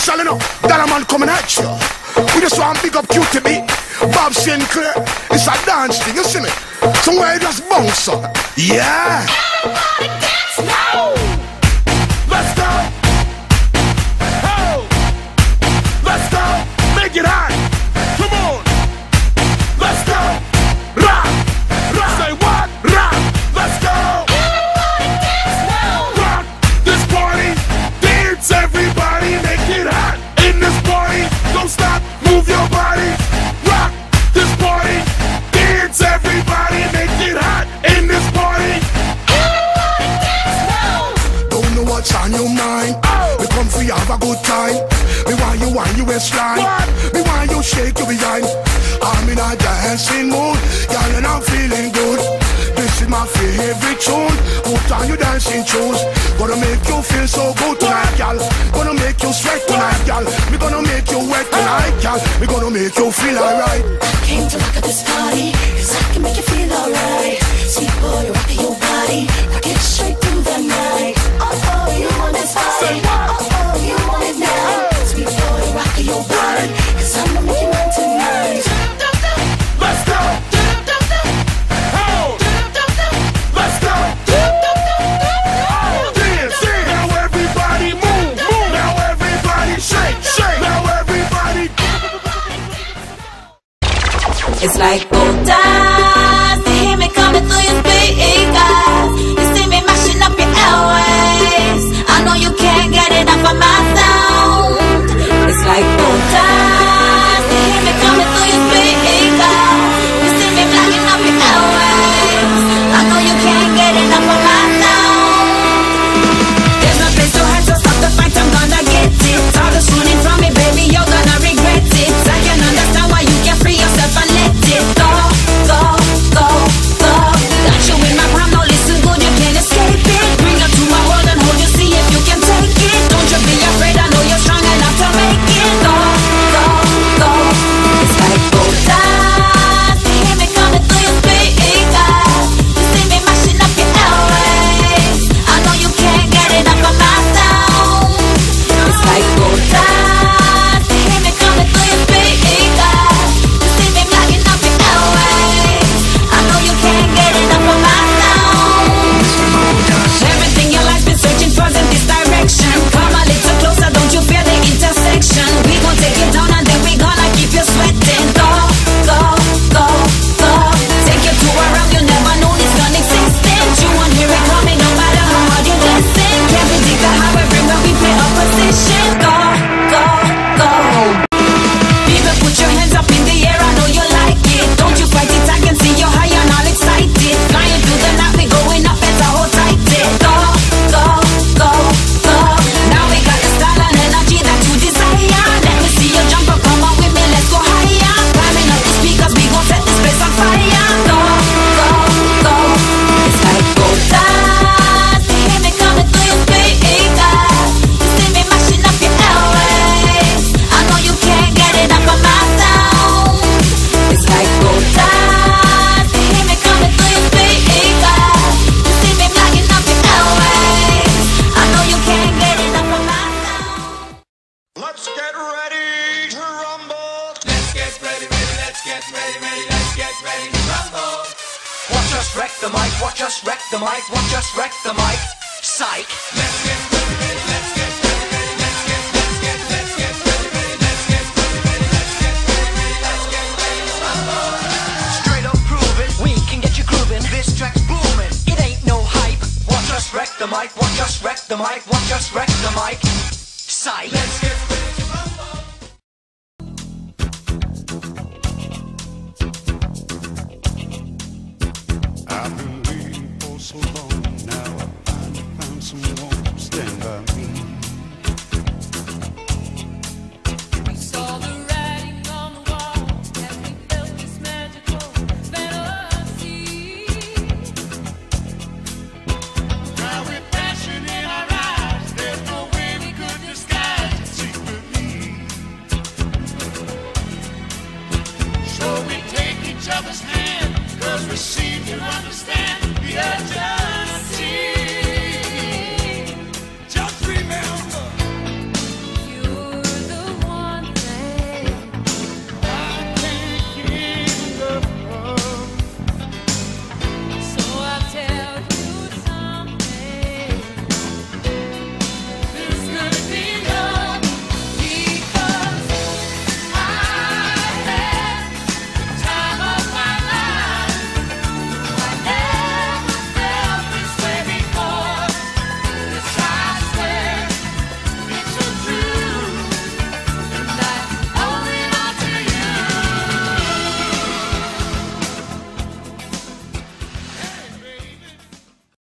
official, you know. That a man coming at you. We just want big up you to Cutee B. Bob Sinclar. It's a dance thing, you see me? Somewhere you just bounce up. Yeah. Everybody. have a good time. Me want you want you waistline. Me want you shake your behind. I'm in a dancing mood, girl, and I'm feeling good. This is my favorite tune. Put on your dancing shoes. Gonna make you feel so good tonight, girl. Gonna make you sweat tonight, girl. Me gonna make you wet tonight, girl. Me gonna make you feel alright. I came to rock at this party, cause I can make you feel alright. Sweet boy, rock your body, rock it straight It's like gold dust. You hear me coming through your speakers. You see me mashing up your airways. I know you can't get enough of my sound. Watch us wreck the mic, watch us wreck the mic. Psych. Let's get ready, ready, let's get ready, ready, let's get let's get let's get ready, ready, let's get ready, ready, let's get ready, ready, let's get ready. Straight up proving we can get you grooving. This track's booming. It ain't no hype. Watch us wreck the mic, watch us wreck the mic, watch us wreck the mic. Psych. Let's get